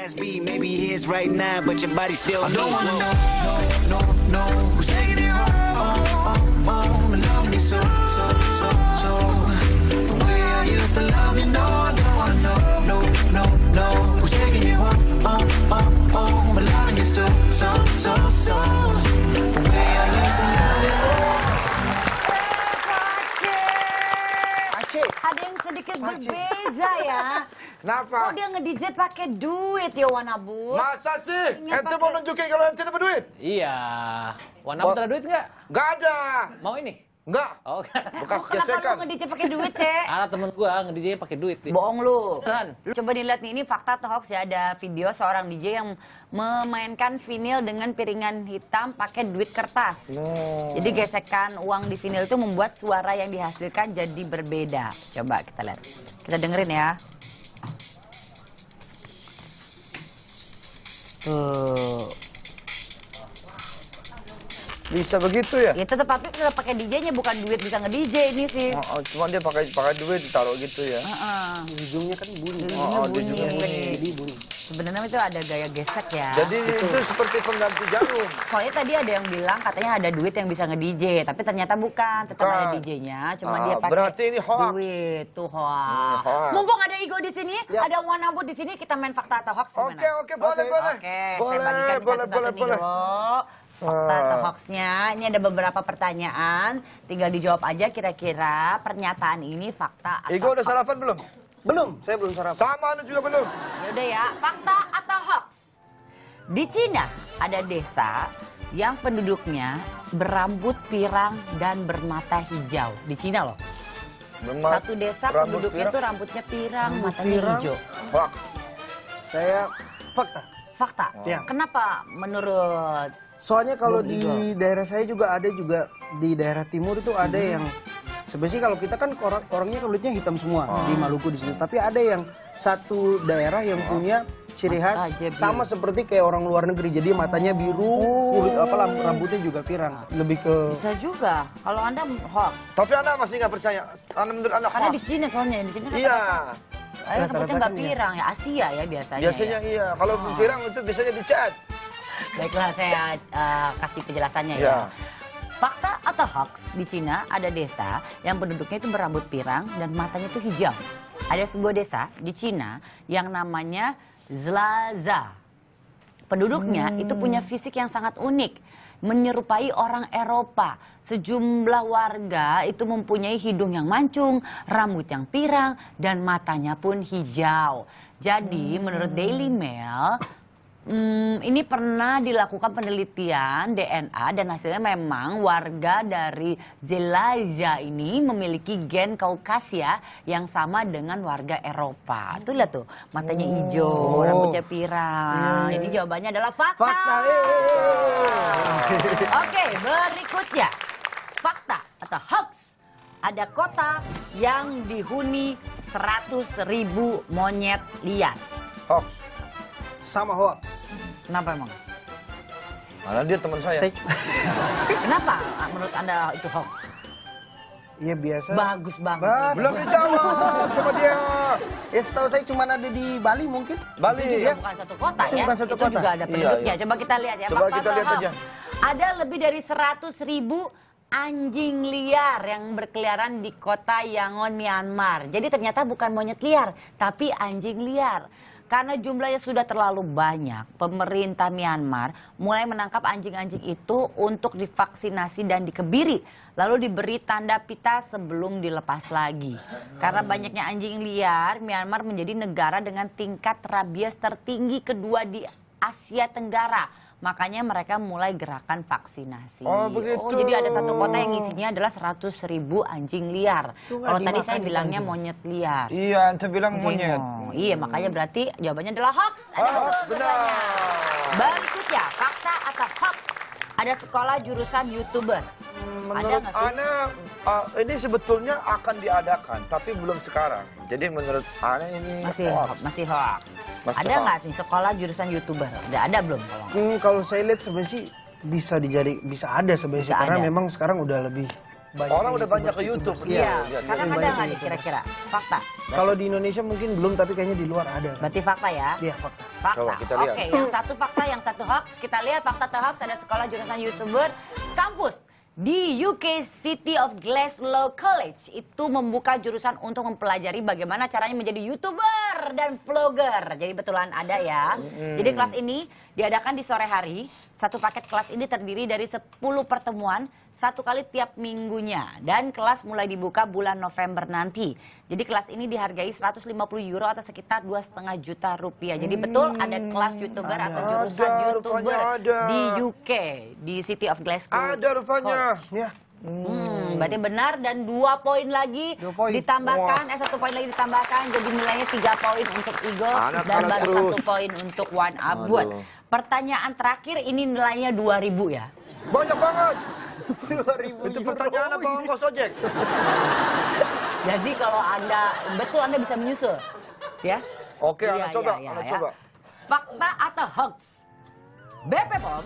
Last beat, maybe his right now, but your body still I don't wanna know, no, no, no, who's taking it Kenapa? Kok dia nge-DJ pakai duit ya Wanabut? Masa sih? Ente pakai- mau nunjukin kalau ente dapat duit? Iya. Wah. putra duit nggak? Nggak ada. Mau ini? Nggak. Oh, Bekas Kenapa gesekan. lu nge-DJ pakai duit, Cek? Ada temen gua nge-DJ pakai duit. Dik. Bohong lu. Beneran. Coba dilihat nih, ini fakta atau hoax ya. Ada video seorang DJ yang memainkan vinil dengan piringan hitam pakai duit kertas. Jadi gesekan uang di vinil itu membuat suara yang dihasilkan jadi berbeda. Coba kita lihat. Kita dengerin ya. Tuh. Bisa begitu ya? Ya tetap tapi tetap pakai DJ-nya bukan duit bisa nge-DJ ini sih. Oh, oh, cuma dia pakai pakai duit ditaruh gitu ya. Heeh. Ujungnya kan bunyi. Oh, oh, dia juga bunyi. bunyi. Bunyi. Sebenarnya itu ada gaya gesek ya. Jadi itu seperti pengganti jarum. Soalnya tadi ada yang bilang katanya ada duit yang bisa nge-DJ, tapi ternyata bukan, tetap Bukan. ada DJ-nya, cuma Ah, dia pakai berarti ini hoax. duit tuh hoax. Hmm, hoax. Mumpung ada Igo di sini, Ya. ada Wanabut di sini, kita main fakta atau hoax Oke, gimana? oke, boleh, boleh. Oke, Boleh, saya bagikan boleh, satu-satu boleh, nih, boleh. Go. Fakta Ah. atau hoaxnya, ini ada beberapa pertanyaan, tinggal dijawab aja kira-kira pernyataan ini fakta atau Igo udah hoax. sarapan belum? Belum, saya belum sarapan. Sama anu juga belum. Yaudah ya, fakta atau hoax? Di Cina ada desa yang penduduknya berambut pirang dan bermata hijau. Di Cina loh. Berma- Satu desa penduduknya pirang. tuh rambutnya pirang, Rambut matanya pirang. hijau. Hoax. Saya fakta. Fakta. Ya. Kenapa menurut Soalnya kalau di daerah saya juga ada juga di daerah timur itu ada Hmm. yang sebenarnya kalau kita kan orang orangnya kulitnya hitam semua Oh. di Maluku di situ. Tapi ada yang satu daerah yang punya ciri khas sama seperti kayak orang luar negeri. Jadi matanya biru, kulit apa rambutnya juga pirang. Lebih ke bisa juga? Kalau anda hoax, Tapi anda masih nggak percaya? Anda menurut anda karena hoax? di Cina soalnya di sini Iya. Ayo rambutnya nggak kan ya. pirang ya Asia ya biasanya. Biasanya ya. iya. Kalau pirang itu biasanya dicat. Baiklah saya eh, kasih penjelasannya ya. Iya. Atau hoax di Cina ada desa yang penduduknya itu berambut pirang dan matanya itu hijau. Ada sebuah desa di Cina yang namanya Zlaza. Penduduknya itu punya fisik yang sangat unik, menyerupai orang Eropa. Sejumlah warga itu mempunyai hidung yang mancung, rambut yang pirang, dan matanya pun hijau. Jadi menurut Daily Mail, Hmm, ini pernah dilakukan penelitian DNA dan hasilnya memang warga dari Zelaya ini memiliki gen Kaukasia yang sama dengan warga Eropa. Tuh lihat tuh, matanya hijau, rambutnya pirang. Ini jawabannya adalah fakta. fakta. Oke, berikutnya. Fakta atau hoax. Ada kota yang dihuni 100 ribu monyet liar. Hoax. Sama hoax. Kenapa emang? Mana dia teman saya? Saya Kenapa ah, menurut Anda itu hoax? Iya biasa. Bagus banget. Ba- Belum dijawab sama dia. Ya setahu saya cuma ada di Bali mungkin. Bali. Itu juga ya. bukan satu kota Itu ya. bukan satu itu kota. juga ada Iya, penduduknya. iya. Coba kita lihat ya. Coba Fakta kita lihat hoax? aja. Ada lebih dari 100 ribu anjing liar yang berkeliaran di kota Yangon, Myanmar. Jadi ternyata bukan monyet liar, tapi anjing liar. Karena jumlahnya sudah terlalu banyak, pemerintah Myanmar mulai menangkap anjing-anjing itu untuk divaksinasi dan dikebiri. Lalu diberi tanda pita sebelum dilepas lagi. Karena banyaknya anjing liar, Myanmar menjadi negara dengan tingkat rabies tertinggi kedua di Asia Tenggara. Makanya mereka mulai gerakan vaksinasi. Oh, begitu. jadi ada satu kota yang isinya adalah 100 ribu anjing liar. Kalau tadi saya bilangnya anjing. monyet liar. Iya, ente bilang monyet. Oh, iya, makanya berarti jawabannya adalah hoax. Ada Hoax, betul benar. Berikutnya, fakta atau hoax. Ada sekolah jurusan YouTuber. Menurut? Ana, uh, ini sebetulnya akan diadakan, tapi belum sekarang. Jadi menurut Ana ini Masih hoax. masih hoax. Masih ada nggak sih sekolah jurusan YouTuber? Udah ada belum? Hmm, kalau saya lihat sebenarnya sih bisa dijadi bisa ada sebenarnya Bisa karena ada. memang sekarang udah lebih banyak Orang udah banyak ke YouTube. Iya, sekarang iya. ada nggak nih kira-kira? Fakta. Kalau di Indonesia mungkin belum, tapi kayaknya di luar ada. Berarti fakta ya? Iya, fakta. Fakta. Coba kita lihat. Oke, yang satu fakta, yang satu hoax. Kita lihat fakta atau hoax ada sekolah jurusan YouTuber kampus di UK City of Glasgow College itu membuka jurusan untuk mempelajari bagaimana caranya menjadi YouTuber dan vlogger. Jadi betulan ada ya. Jadi kelas ini diadakan di sore hari. Satu paket kelas ini terdiri dari 10 pertemuan satu kali tiap minggunya dan kelas mulai dibuka bulan November nanti. Jadi kelas ini dihargai 150 euro atau sekitar dua setengah juta rupiah. Jadi betul ada kelas youtuber atau jurusan Ada, youtuber ada. di UK di City of Glasgow. Ada rupanya. Ya, Hmm, berarti benar dan dua poin lagi Dua poin. ditambahkan, eh satu poin lagi ditambahkan jadi nilainya tiga poin untuk Igo Anak dan baru terus. satu poin untuk One. Aduh. Pertanyaan terakhir ini nilainya 2000 ya. Banyak banget. 2000 Itu pertanyaan apa ongkos ojek? Jadi kalau Anda betul Anda bisa menyusul. Ya. Oke, Iya, Ana coba, iya, Ana iya, coba. Fakta atau hoax? BPOM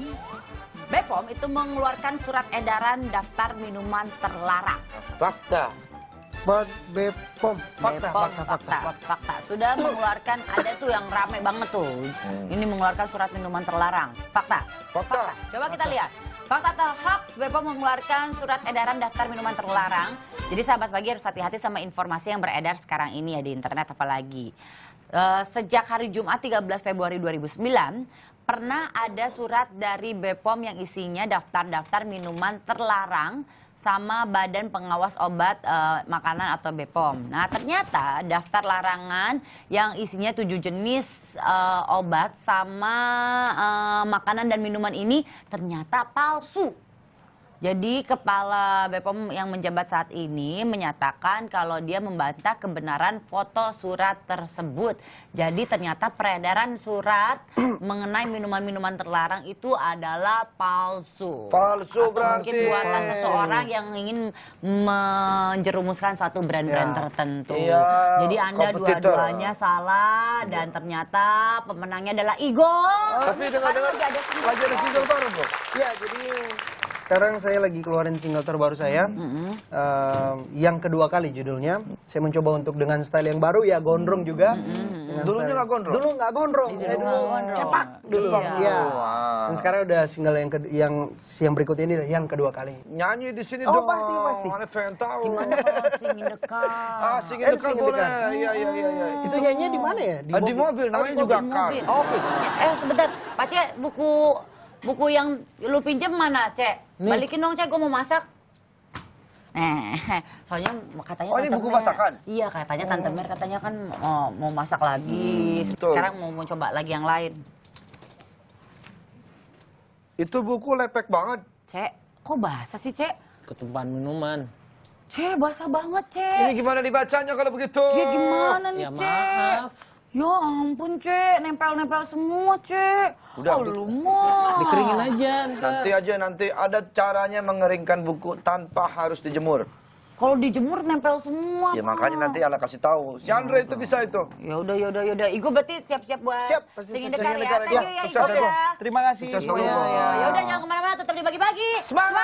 BPOM itu mengeluarkan surat edaran daftar minuman terlarang. Fakta. Buat Bepom. Fakta, Bepom, fakta, fakta, fakta. fakta. Sudah mengeluarkan ada tuh yang rame banget tuh. Ini mengeluarkan surat minuman terlarang. Fakta. Fakta. Coba kita lihat. Fakta atau hoax, Bepom mengeluarkan surat edaran daftar minuman terlarang. Jadi sahabat pagi harus hati-hati sama informasi yang beredar sekarang ini ya di internet apalagi. Eh, sejak hari Jumat 13 Februari 2009, pernah ada surat dari Bepom yang isinya daftar-daftar minuman terlarang sama Badan Pengawas Obat eh, Makanan atau BPOM. Nah ternyata daftar larangan yang isinya tujuh jenis eh, obat sama eh, makanan dan minuman ini ternyata palsu. Jadi kepala BPOM yang menjabat saat ini menyatakan kalau dia membantah kebenaran foto surat tersebut. Jadi ternyata peredaran surat mengenai minuman-minuman terlarang itu adalah palsu. Palsu Atau berarti. mungkin buatan seseorang yang ingin menjerumuskan suatu brand-brand Ya. tertentu. Iya, Jadi Anda dua-duanya salah dan ternyata pemenangnya adalah Igo. Tapi dengar-dengar lagi ada single lagi ada single baru, Bro. Ya, jadi sekarang saya lagi keluarin single terbaru saya. Eh, yang kedua kali judulnya. Saya mencoba untuk dengan style yang baru ya, gondrong juga. Dengan Dulunya nggak gondrong? Dulu nggak gondrong. Saya dulu gondrong. cepak dulu. Iya. Iya. Wah. Dan sekarang udah single yang kedua, yang yang berikut ini yang kedua kali. Nyanyi di sini Oh, dong. pasti, pasti. Ana pengen tahu. Singin dekat? Ah, singin Eh, dekat singin boleh. dekat. Iya, iya, iya, iya. Itu nyanyinya di mana ya? Ah, di mobil, namanya juga Di kar. mobil. Oh, Oke. Eh sebentar, Cek, buku buku yang lu pinjem mana, Cek? Balikin dong, Cek, gue mau masak. Eh, soalnya katanya Oh, ini buku Mer- masakan? Iya, katanya Tante Mer katanya kan oh, mau masak lagi. betul. Sekarang mau, mau coba lagi yang lain. Itu buku lepek banget. Cek, kok basah sih, Cek? Ketumpahan minuman. Cek, basah banget, Ini Cek. gimana dibacanya kalau begitu? Ya gimana nih, Ya, Cek? maaf. Ya ampun, Cek. Nempel-nempel semua, Cek. Udah, oh. Dikeringin aja ntar. Nanti aja nanti ada caranya mengeringkan buku tanpa harus dijemur. Kalau dijemur nempel semua. Ya Pak. makanya nanti Ala kasih tahu. Si Andre itu bisa itu. Ya udah, ya udah, ya udah. Igo berarti siap-siap buat Siap, pasti siap, singin ya. Thank Ya, you ya, Igo ya. Terima kasih. Sukses, semuanya. Igo. Ya udah jangan ke mana-mana, tetap dibagi-bagi. It's right